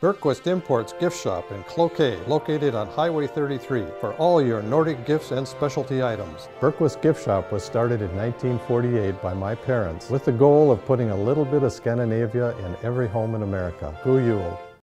Berquist Imports Gift Shop in Cloquet, located on Highway 33, for all your Nordic gifts and specialty items. Berquist Gift Shop was started in 1948 by my parents with the goal of putting a little bit of Scandinavia in every home in America. God Yule!